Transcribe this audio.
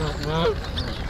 Not, not, not.